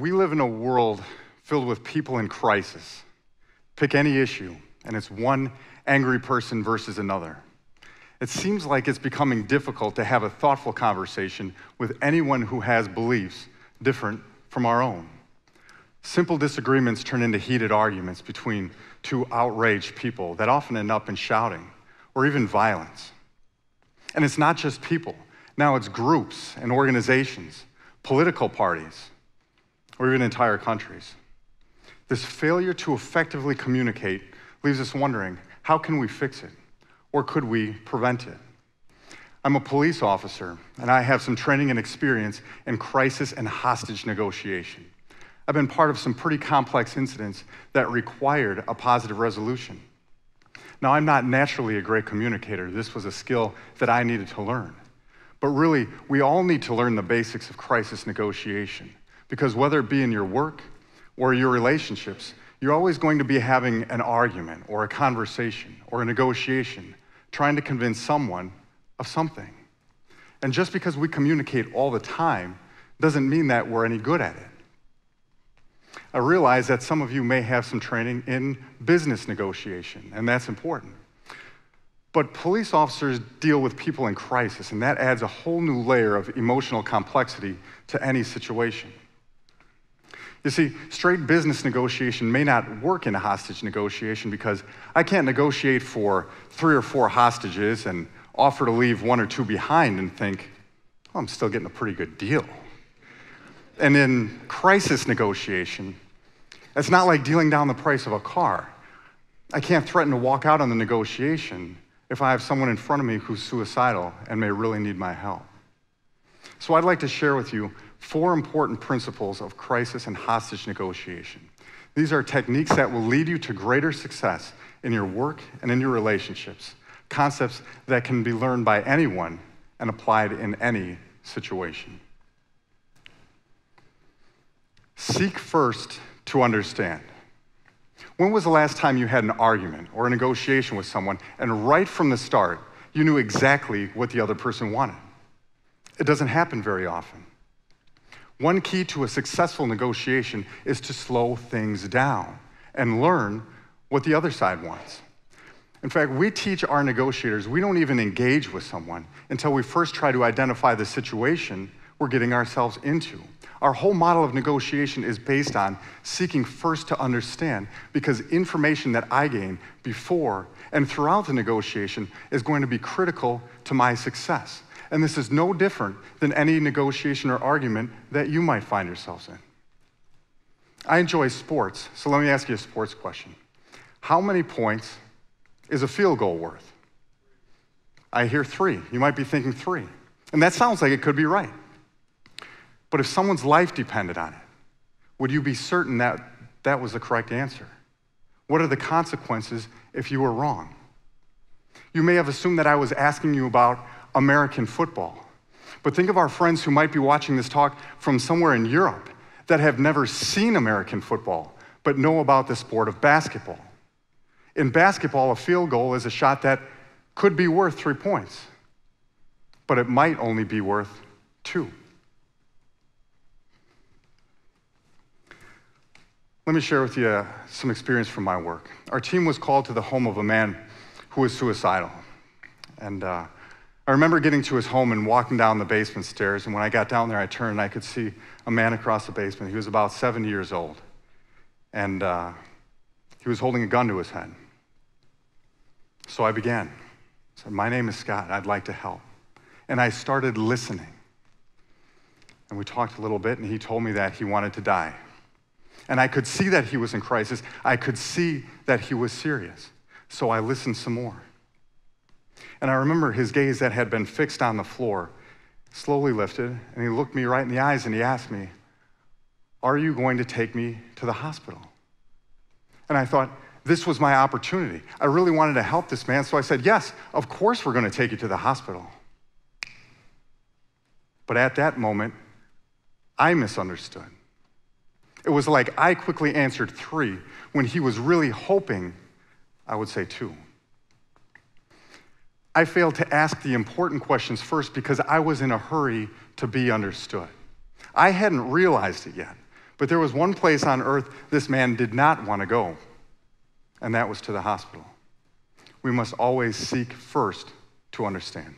We live in a world filled with people in crisis. Pick any issue, and it's one angry person versus another. It seems like it's becoming difficult to have a thoughtful conversation with anyone who has beliefs different from our own. Simple disagreements turn into heated arguments between two outraged people that often end up in shouting or even violence. And it's not just people, now it's groups and organizations, political parties or even entire countries. This failure to effectively communicate leaves us wondering how can we fix it? Or could we prevent it? I'm a police officer, and I have some training and experience in crisis and hostage negotiation. I've been part of some pretty complex incidents that required a positive resolution. Now, I'm not naturally a great communicator. This was a skill that I needed to learn. But really, we all need to learn the basics of crisis negotiation. Because whether it be in your work or your relationships, you're always going to be having an argument or a conversation or a negotiation, trying to convince someone of something. And just because we communicate all the time doesn't mean that we're any good at it. I realize that some of you may have some training in business negotiation, and that's important. But police officers deal with people in crisis, and that adds a whole new layer of emotional complexity to any situation. You see, straight business negotiation may not work in a hostage negotiation because I can't negotiate for three or four hostages and offer to leave one or two behind and think, oh, I'm still getting a pretty good deal. And in crisis negotiation, it's not like dealing down the price of a car. I can't threaten to walk out on the negotiation if I have someone in front of me who's suicidal and may really need my help. So I'd like to share with you four important principles of crisis and hostage negotiation. These are techniques that will lead you to greater success in your work and in your relationships, concepts that can be learned by anyone and applied in any situation. Seek first to understand. When was the last time you had an argument or a negotiation with someone and right from the start you knew exactly what the other person wanted? It doesn't happen very often. One key to a successful negotiation is to slow things down and learn what the other side wants. In fact, we teach our negotiators we don't even engage with someone until we first try to identify the situation we're getting ourselves into. Our whole model of negotiation is based on seeking first to understand because information that I gain before and throughout the negotiation is going to be critical to my success. And this is no different than any negotiation or argument that you might find yourselves in. I enjoy sports, so let me ask you a sports question. How many points is a field goal worth? I hear three. You might be thinking three. And that sounds like it could be right. But if someone's life depended on it, would you be certain that that was the correct answer? What are the consequences if you were wrong? You may have assumed that I was asking you about American football. But think of our friends who might be watching this talk from somewhere in Europe that have never seen American football, but know about the sport of basketball. In basketball, a field goal is a shot that could be worth three points, but it might only be worth two. Let me share with you uh, some experience from my work. Our team was called to the home of a man who was suicidal. And uh, I remember getting to his home and walking down the basement stairs, and when I got down there, I turned and I could see a man across the basement. He was about 70 years old, and uh, he was holding a gun to his head. So I began. I said, My name is Scott. I'd like to help. And I started listening. And we talked a little bit, and he told me that he wanted to die. And I could see that he was in crisis. I could see that he was serious. So I listened some more. And I remember his gaze that had been fixed on the floor slowly lifted, and he looked me right in the eyes and he asked me, Are you going to take me to the hospital? And I thought, this was my opportunity. I really wanted to help this man, so I said, Yes, of course we're going to take you to the hospital. But at that moment, I misunderstood. It was like I quickly answered three when he was really hoping I would say two. I failed to ask the important questions first because I was in a hurry to be understood. I hadn't realized it yet, but there was one place on earth this man did not want to go, and that was to the hospital. We must always seek first to understand.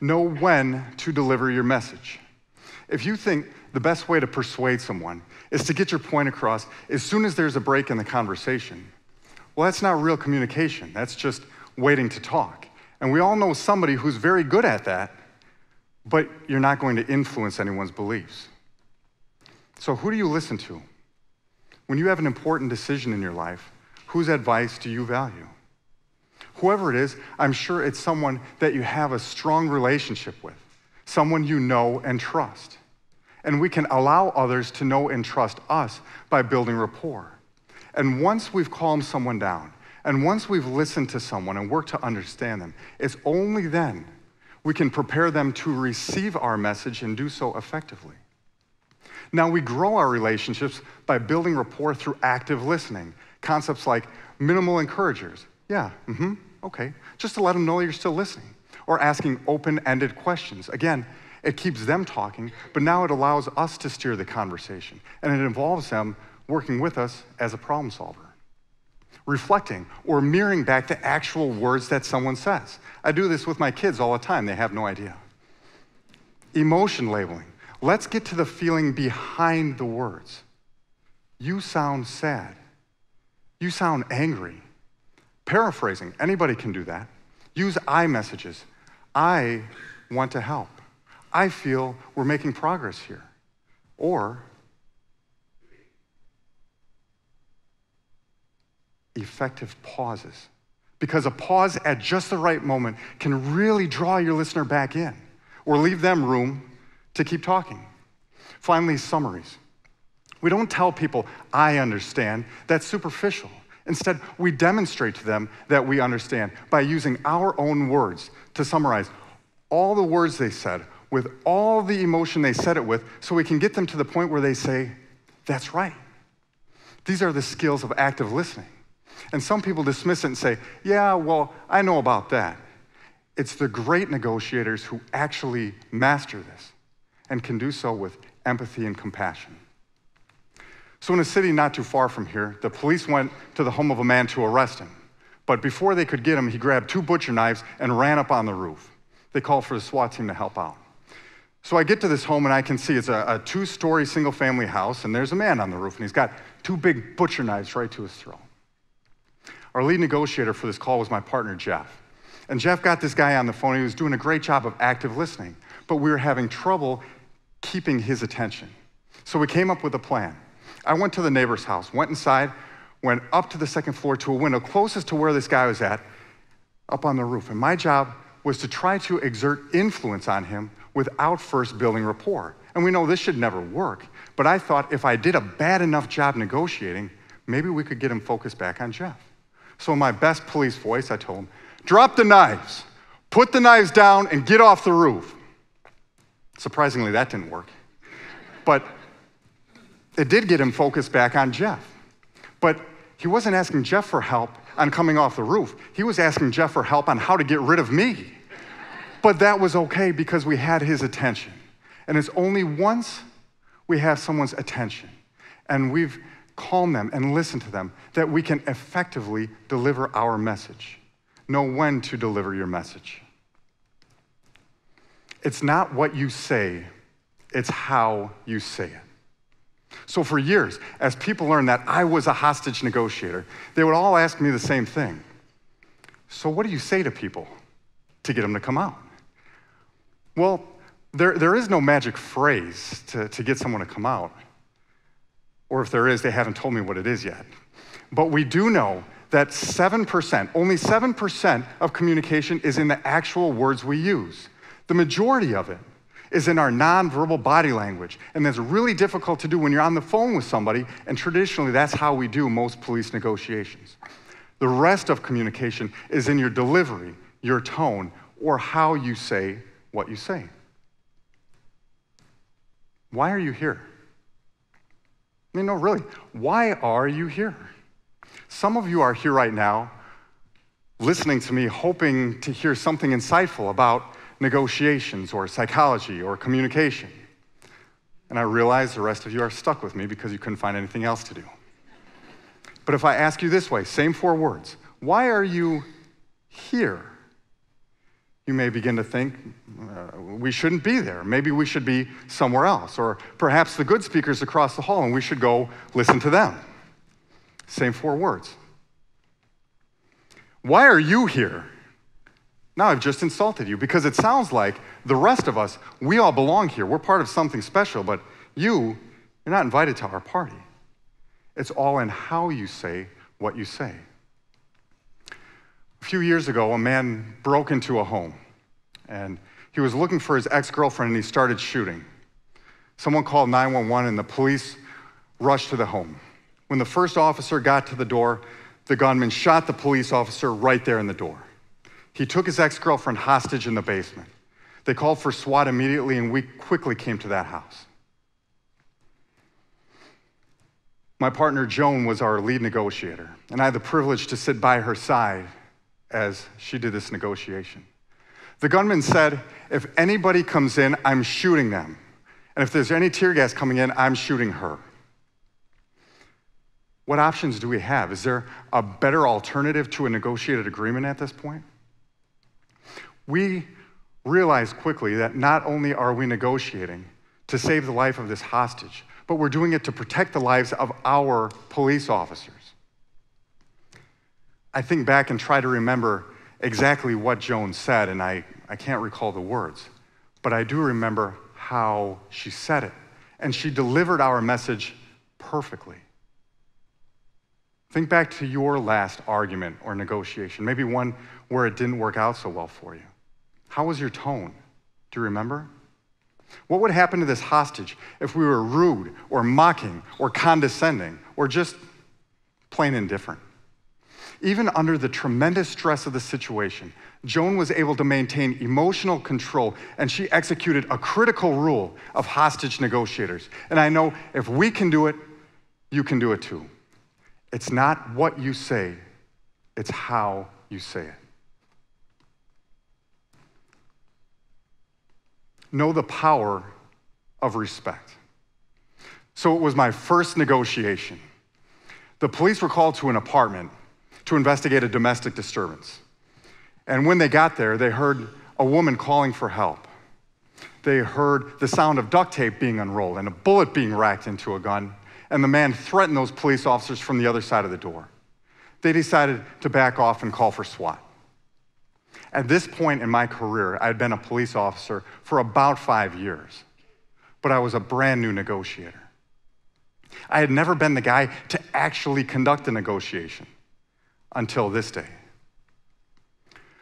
Know when to deliver your message. If you think the best way to persuade someone is to get your point across as soon as there's a break in the conversation, well, that's not real communication. That's just waiting to talk. And we all know somebody who's very good at that, but you're not going to influence anyone's beliefs. So, who do you listen to? When you have an important decision in your life, whose advice do you value? Whoever it is, I'm sure it's someone that you have a strong relationship with, someone you know and trust. And we can allow others to know and trust us by building rapport. And once we've calmed someone down, and once we've listened to someone and worked to understand them, it's only then we can prepare them to receive our message and do so effectively. Now, we grow our relationships by building rapport through active listening. Concepts like minimal encouragers. Yeah, mm hmm, okay. Just to let them know you're still listening. Or asking open ended questions. Again, it keeps them talking, but now it allows us to steer the conversation. And it involves them working with us as a problem solver. Reflecting or mirroring back the actual words that someone says. I do this with my kids all the time, they have no idea. Emotion labeling. Let's get to the feeling behind the words. You sound sad. You sound angry. Paraphrasing, anybody can do that. Use I messages. I want to help. I feel we're making progress here. Or effective pauses. Because a pause at just the right moment can really draw your listener back in or leave them room to keep talking. Finally, summaries. We don't tell people, I understand. That's superficial. Instead, we demonstrate to them that we understand by using our own words to summarize all the words they said with all the emotion they said it with so we can get them to the point where they say, That's right. These are the skills of active listening. And some people dismiss it and say, Yeah, well, I know about that. It's the great negotiators who actually master this and can do so with empathy and compassion. So, in a city not too far from here, the police went to the home of a man to arrest him. But before they could get him, he grabbed two butcher knives and ran up on the roof. They called for the SWAT team to help out. So I get to this home and I can see it's a, a two story single family house, and there's a man on the roof, and he's got two big butcher knives right to his throat. Our lead negotiator for this call was my partner, Jeff. And Jeff got this guy on the phone. He was doing a great job of active listening, but we were having trouble keeping his attention. So we came up with a plan. I went to the neighbor's house, went inside, went up to the second floor to a window closest to where this guy was at, up on the roof. And my job was to try to exert influence on him without first building rapport. And we know this should never work, but I thought if I did a bad enough job negotiating, maybe we could get him focused back on Jeff. So, in my best police voice, I told him, drop the knives, put the knives down, and get off the roof. Surprisingly, that didn't work. But it did get him focused back on Jeff. But he wasn't asking Jeff for help on coming off the roof, he was asking Jeff for help on how to get rid of me. But that was okay because we had his attention. And it's only once we have someone's attention and we've calmed them and listen to them that we can effectively deliver our message. Know when to deliver your message. It's not what you say, it's how you say it. So, for years, as people learned that I was a hostage negotiator, they would all ask me the same thing. So, what do you say to people to get them to come out? Well, there, there is no magic phrase to, to get someone to come out. Or if there is, they haven't told me what it is yet. But we do know that 7%, only 7% of communication is in the actual words we use. The majority of it is in our nonverbal body language. And that's really difficult to do when you're on the phone with somebody, and traditionally that's how we do most police negotiations. The rest of communication is in your delivery, your tone, or how you say what you say. Why are you here? I mean, no, really, why are you here? Some of you are here right now listening to me, hoping to hear something insightful about negotiations or psychology or communication. And I realize the rest of you are stuck with me because you couldn't find anything else to do. But if I ask you this way, same four words, why are you here? You may begin to think uh, we shouldn't be there. Maybe we should be somewhere else. Or perhaps the good speakers across the hall and we should go listen to them. Same four words. Why are you here? Now I've just insulted you because it sounds like the rest of us, we all belong here. We're part of something special, but you, you're not invited to our party. It's all in how you say what you say. Few years ago, a man broke into a home and he was looking for his ex girlfriend and he started shooting. Someone called 911 and the police rushed to the home. When the first officer got to the door, the gunman shot the police officer right there in the door. He took his ex girlfriend hostage in the basement. They called for SWAT immediately, and we quickly came to that house. My partner Joan was our lead negotiator, and I had the privilege to sit by her side as she did this negotiation. The gunman said, If anybody comes in, I'm shooting them. And if there's any tear gas coming in, I'm shooting her. What options do we have? Is there a better alternative to a negotiated agreement at this point? We realize quickly that not only are we negotiating to save the life of this hostage, but we're doing it to protect the lives of our police officers. I think back and try to remember exactly what Joan said, and I, I can't recall the words, but I do remember how she said it. And she delivered our message perfectly. Think back to your last argument or negotiation, maybe one where it didn't work out so well for you. How was your tone? Do you remember? What would happen to this hostage if we were rude or mocking or condescending or just plain indifferent? Even under the tremendous stress of the situation, Joan was able to maintain emotional control and she executed a critical rule of hostage negotiators. And I know if we can do it, you can do it too. It's not what you say, it's how you say it. Know the power of respect. So it was my first negotiation. The police were called to an apartment to investigate a domestic disturbance. And when they got there, they heard a woman calling for help. They heard the sound of duct tape being unrolled and a bullet being racked into a gun, and the man threatened those police officers from the other side of the door. They decided to back off and call for SWAT. At this point in my career, I had been a police officer for about five years, but I was a brand new negotiator. I had never been the guy to actually conduct a negotiation until this day.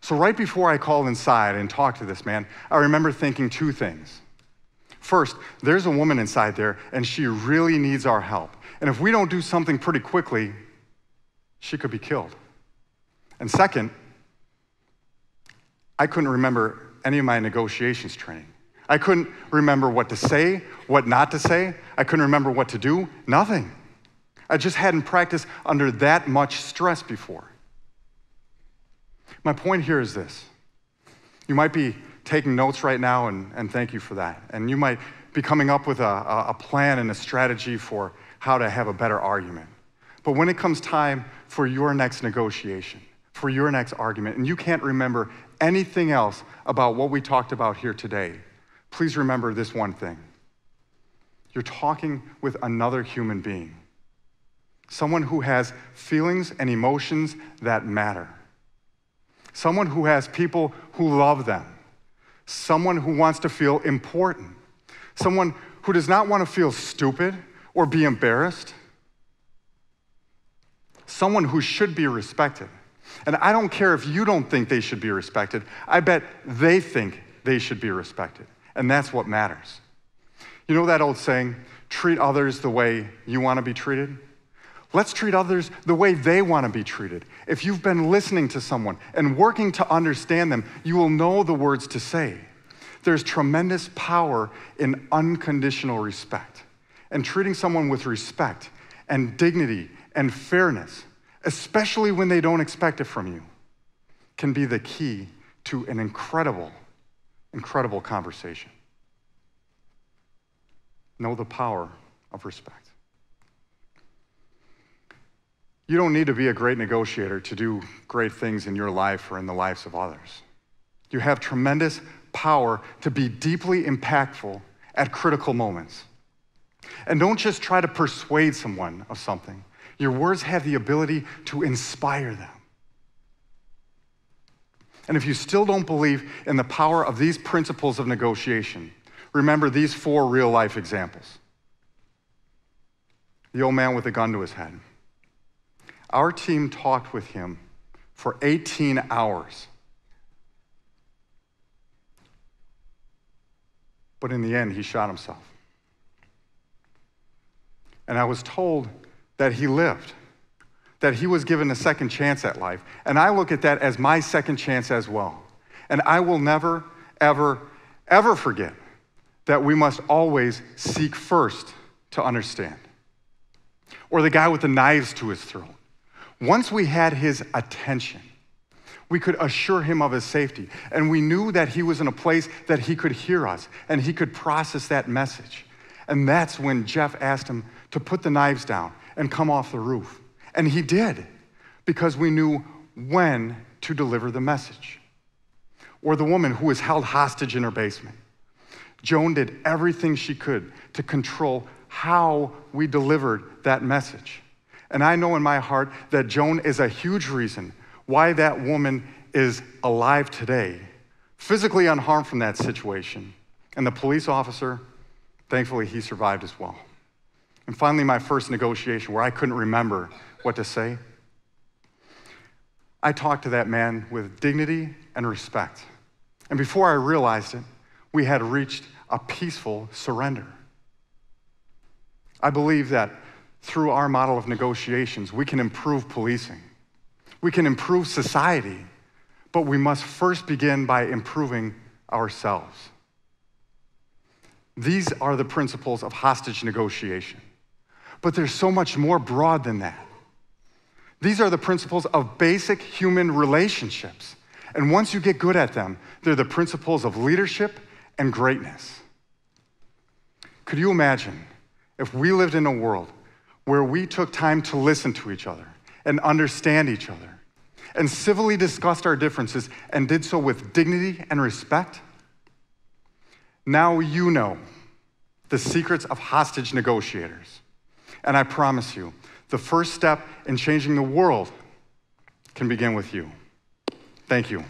So, right before I called inside and talked to this man, I remember thinking two things. First, there's a woman inside there, and she really needs our help. And if we don't do something pretty quickly, she could be killed. And second, I couldn't remember any of my negotiations training. I couldn't remember what to say, what not to say. I couldn't remember what to do, nothing. I just hadn't practiced under that much stress before. My point here is this you might be taking notes right now, and, and thank you for that. And you might be coming up with a, a plan and a strategy for how to have a better argument. But when it comes time for your next negotiation, for your next argument, and you can't remember anything else about what we talked about here today, please remember this one thing. You're talking with another human being someone who has feelings and emotions that matter, someone who has people who love them, someone who wants to feel important, someone who does not want to feel stupid or be embarrassed, someone who should be respected. And I don't care if you don't think they should be respected, I bet they think they should be respected. And that's what matters. You know that old saying, treat others the way you want to be treated? Let's treat others the way they want to be treated. If you've been listening to someone and working to understand them, you will know the words to say. There's tremendous power in unconditional respect and treating someone with respect and dignity and fairness, especially when they don't expect it from you, can be the key to an incredible, incredible conversation. Know the power of respect. You don't need to be a great negotiator to do great things in your life or in the lives of others. You have tremendous power to be deeply impactful at critical moments. And don't just try to persuade someone of something. Your words have the ability to inspire them. And if you still don't believe in the power of these principles of negotiation, remember these four real life examples. The old man with a gun to his head our team talked with him for 18 hours. But in the end, he shot himself. And I was told that he lived, that he was given a second chance at life. And I look at that as my second chance as well. And I will never, ever, ever forget that we must always seek first to understand. Or the guy with the knives to his throat. Once we had his attention, we could assure him of his safety. And we knew that he was in a place that he could hear us and he could process that message. And that's when Jeff asked him to put the knives down and come off the roof. And he did because we knew when to deliver the message. Or the woman who was held hostage in her basement. Joan did everything she could to control how we delivered that message. And I know in my heart that Joan is a huge reason why that woman is alive today, physically unharmed from that situation. And the police officer, thankfully, he survived as well. And finally, my first negotiation where I couldn't remember what to say. I talked to that man with dignity and respect. And before I realized it, we had reached a peaceful surrender. I believe that through our model of negotiations, we can improve policing. We can improve society, but we must first begin by improving ourselves. These are the principles of hostage negotiation. But there's so much more broad than that. These are the principles of basic human relationships. And once you get good at them, they're the principles of leadership and greatness. Could you imagine if we lived in a world where we took time to listen to each other and understand each other and civilly discussed our differences and did so with dignity and respect, now you know the secrets of hostage negotiators. And I promise you, the first step in changing the world can begin with you. Thank you.